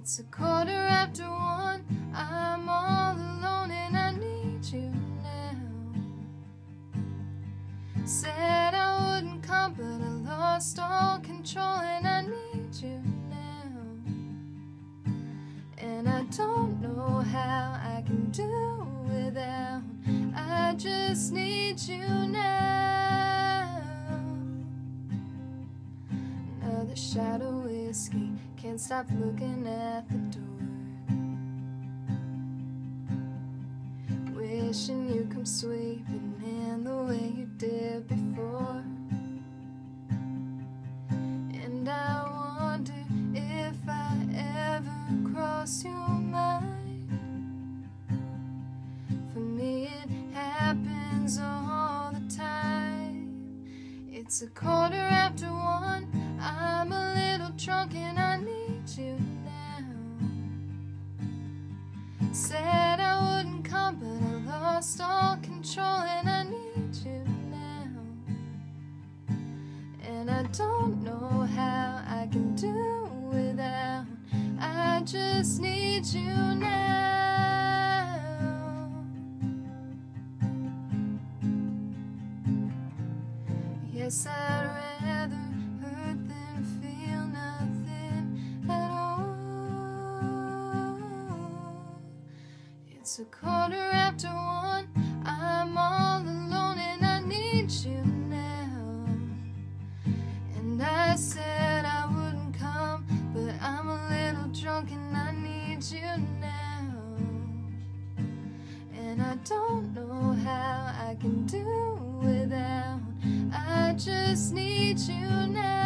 It's a quarter after one. I'm all alone and I need you now. Said I wouldn't come, but I lost all control and I need you now. And I don't know how I can do without. I just need you now. Another shot of whiskey, can't stop looking at the door. Wishing you come sweeping in the way you did before. And I wonder if I ever cross your mind. For me, it happens all the time. It's a quarter after one. I'm a little drunk and I need you now. Said I wouldn't come, but I lost all control and I need you now. And I don't know how I can do without. I just need you now. Yes, I'd rather It's a quarter after one. I'm all alone and I need you now. And I said I wouldn't come, but I'm a little drunk and I need you now. And I don't know how I can do without. I just need you now.